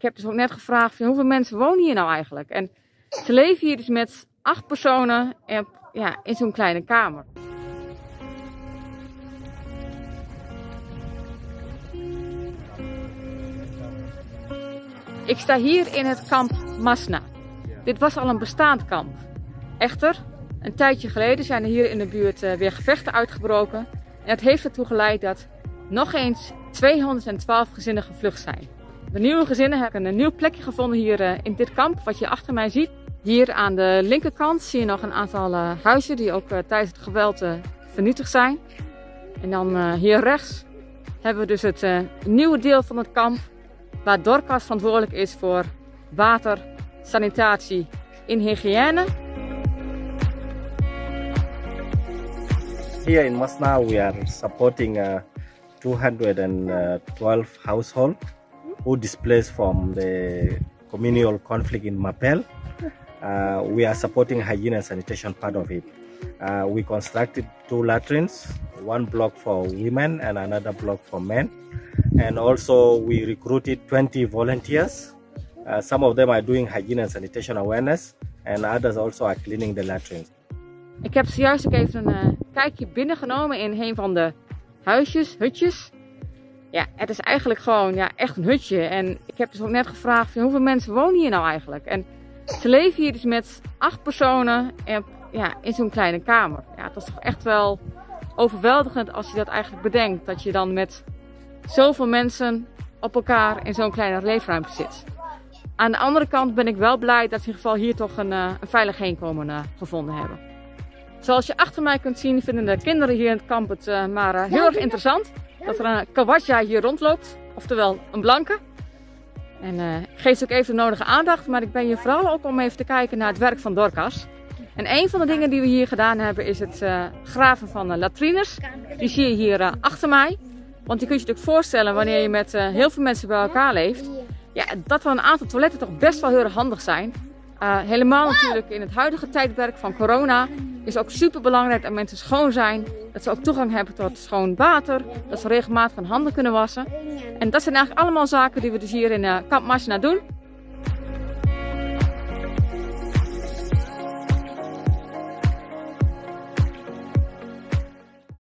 ik heb dus ook net gevraagd van hoeveel mensen wonen hier nou eigenlijk? En ze leven hier dus met acht personen en, ja, in zo'n kleine kamer. Ik sta hier in het kamp Masna. Dit was al een bestaand kamp. Echter, een tijdje geleden zijn er hier in de buurt eh, weer gevechten uitgebroken. En dat heeft ertoe geleid dat nog eens 212 gezinnen gevlucht zijn. De nieuwe gezinnen hebben een nieuw plekje gevonden hier eh, in dit kamp, wat je achter mij ziet. Hier aan de linkerkant zie je nog een aantal eh, huizen die ook tijdens het geweld vernietigd zijn. En dan hier rechts hebben we dus het nieuwe deel van het kamp, waar Dorcas verantwoordelijk is voor water, sanitatie en hygiëne. Here in Masna, we are supporting uh, 212 households who displaced from the communal conflict in Mapel. Uh, we are supporting hygiene and sanitation part of it. Uh, we constructed two latrines, one block for women and another block for men. And also we recruited 20 volunteers. Uh, some of them are doing hygiene and sanitation awareness and others also are cleaning the latrines. Ik heb zojuist ook even een uh, kijkje binnengenomen in een van de huisjes, hutjes. Ja, het is eigenlijk gewoon ja, echt een hutje. En ik heb dus ook net gevraagd van hoeveel mensen wonen hier nou eigenlijk? En ze leven hier dus met acht personen en, ja, in zo'n kleine kamer. Ja, dat is toch echt wel overweldigend als je dat eigenlijk bedenkt. Dat je dan met zoveel mensen op elkaar in zo'n kleine leefruimte zit. Aan de andere kant ben ik wel blij dat ze in ieder geval hier toch een, uh, een veilig heenkomen uh, gevonden hebben. Zoals je achter mij kunt zien vinden de kinderen hier in het kamp het uh, maar heel erg interessant. Dat er een kawaja hier rondloopt, oftewel een blanke. En ik geef ze ook even de nodige aandacht, maar ik ben hier vooral ook om even te kijken naar het werk van Dorcas. En een van de dingen die we hier gedaan hebben is het graven van latrines. Die zie je hier achter mij. Want je kunt je natuurlijk voorstellen wanneer je met heel veel mensen bij elkaar leeft ja, dat wel een aantal toiletten toch best wel heel handig zijn. Uh, helemaal natuurlijk in het huidige tijdperk van corona is ook super belangrijk dat mensen schoon zijn. Dat ze ook toegang hebben tot schoon water. Dat ze regelmatig hun handen kunnen wassen. En dat zijn eigenlijk allemaal zaken die we dus hier in uh, Kamp Masna doen.